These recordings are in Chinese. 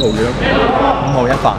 五号一饭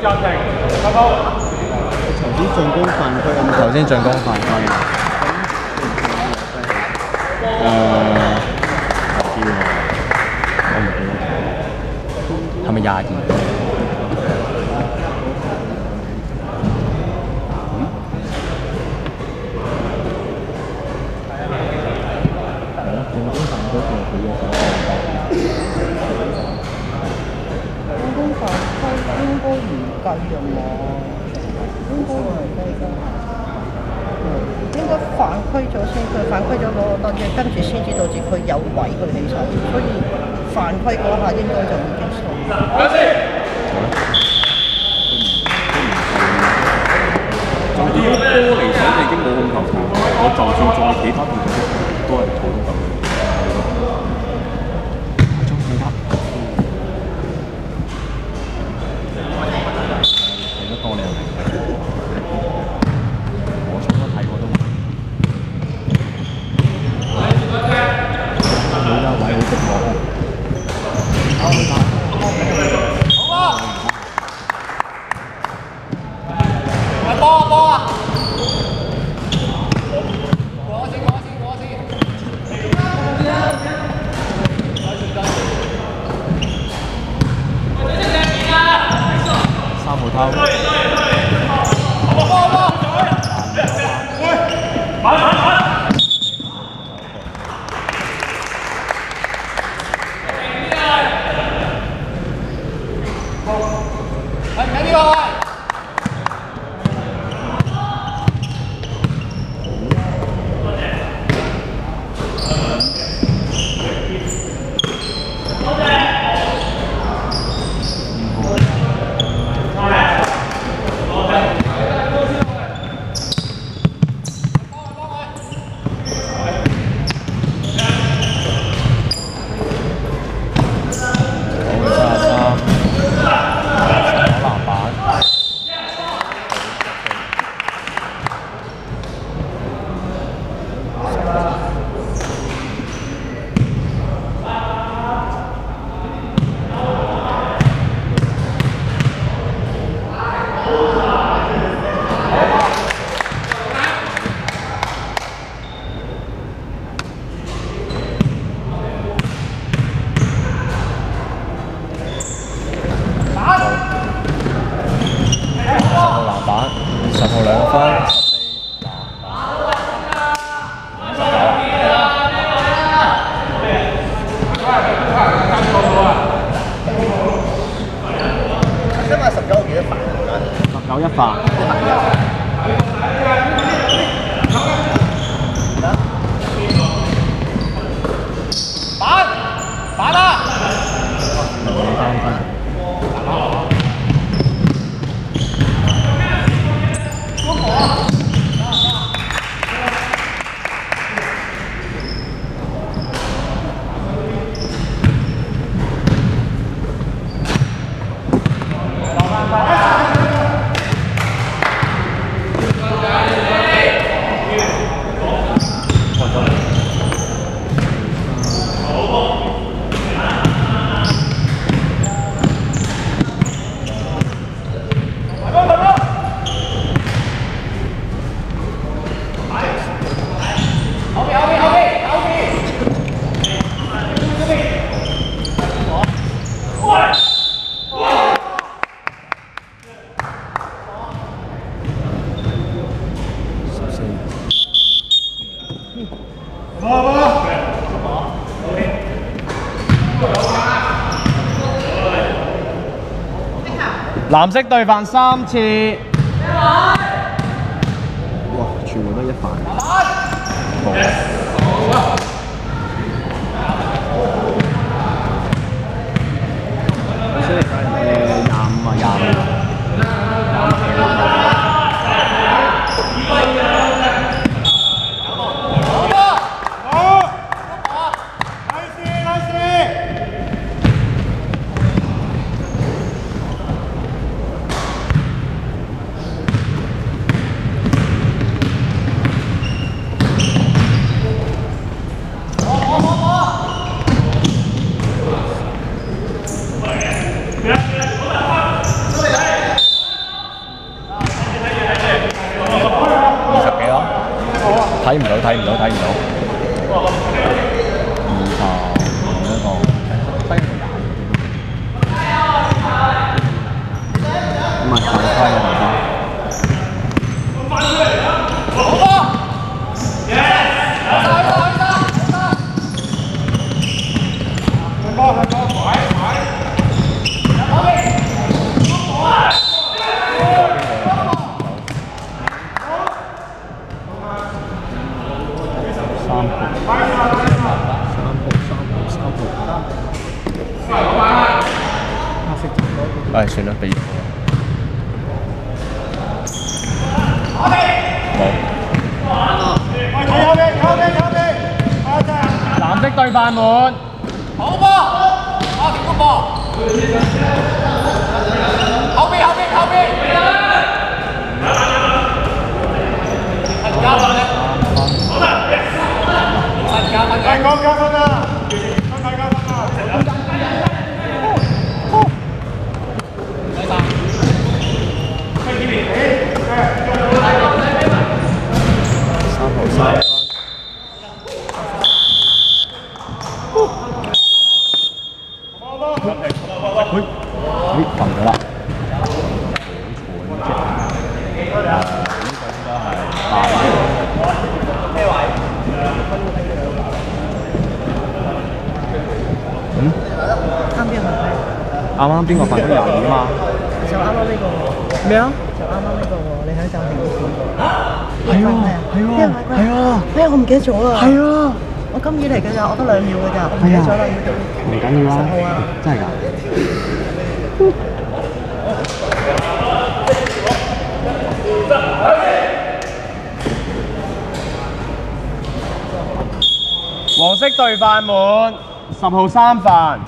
頭先進攻犯規，有冇頭先進攻犯規？誒、嗯，唔知喎，我唔記得，係咪廿二？進攻犯規，佢有幾多？法律的模，应该唔系呢个，应该反馈咗先，佢反规咗嗰个单，跟住先至导致佢有位佢起身，所以反规嗰下应该就已经错。藍色對犯三次，哇！全部都一犯。誒廿五啊廿五。二十幾咯，睇唔到睇唔到睇唔到，二十一個低過廿唔係犯規啊大家。三號。三號三號三號。黑色就多唉，算啦，俾咗佢。冇。藍色對犯滿，好波，啊，點個波？後邊後邊後邊，陳家訓咧，陳家訓嘅。三號三分。嘿，咦，暈咗啦！好慘啫！誒，呢個應該係八號。啱邊個係？啱啱邊個犯咗廿二啊嘛？就啱啱呢個喎。咩啊？就啱啱呢個喎，你喺暫停嗰時喎。係啊係啊係啊咩啊？我唔記得咗啦。係啊！我今年嚟㗎咋，我得兩秒㗎咋，我唔記得咗啦。唔緊要啦十號啊，真係㗎。黃色對犯滿，十號三犯。